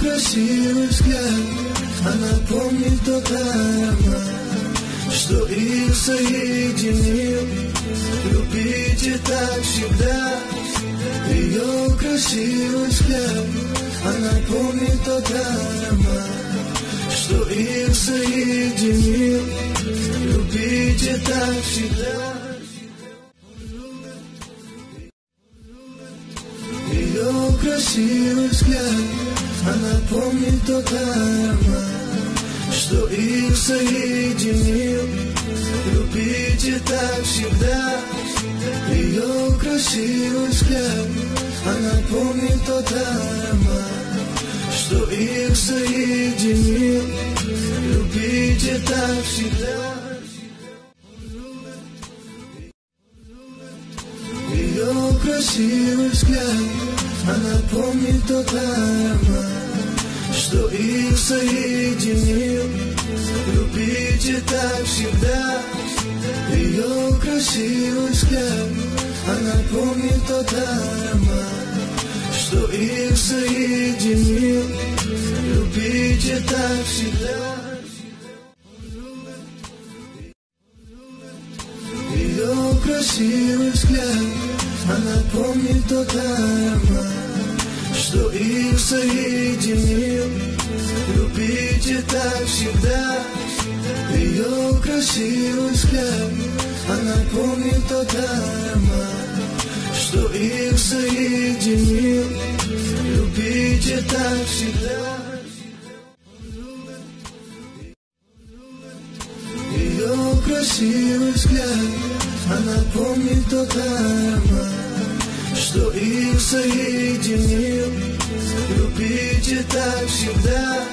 красивый взгляд Она помнит тот аромат Что их соединил. Любите так всегда Ее красивый взгляд Она помнит тот аромат Что их соединил. Любите так всегда красивый взгляд Она помнит тот аромат Что их соединил. Любите так всегда Ее красивый взгляд Она помнит тот аромат Что их соединил. Любите так всегда. Ее красивый взгляд Она помнит тот аромат Что их соединил. Любите так всегда Ее красивый взгляд. Она помнит тот аромат Что их соединил. Любите так всегда. Ее красивый взгляд Она помнит тот аромат Что их соединил Любите так всегда. Ее красивый взгляд. Она помнит тот аромат Что их соединил Любите так всегда. Ее красивый взгляд. Она помнит тот их соединил Любите так всегда